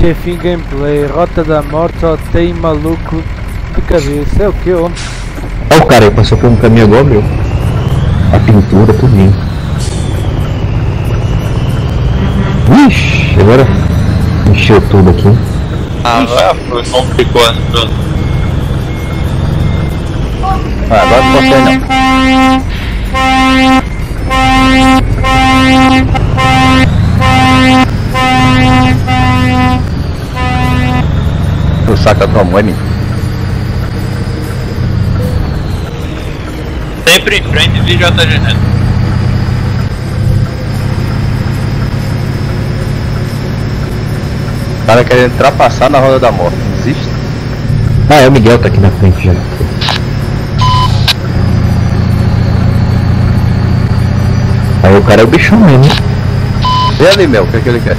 Jeffin Gameplay, Rota da Morte, só tem maluco de cabeça. É o que, homem? Olha o cara aí, passou por um caminho igual meu. A pintura, tudinho. Ixi, agora encheu tudo aqui. Ah, agora foi, complicou. Pronto. Ah, agora não não. Tu saca tua mãe, menino. Sempre em frente de JG Neto. O cara querendo ultrapassar na roda da morte. Existe? Ah, é o Miguel tá aqui na frente já. Aí o cara é o bichão mesmo. E ali, meu, o que, é que ele quer?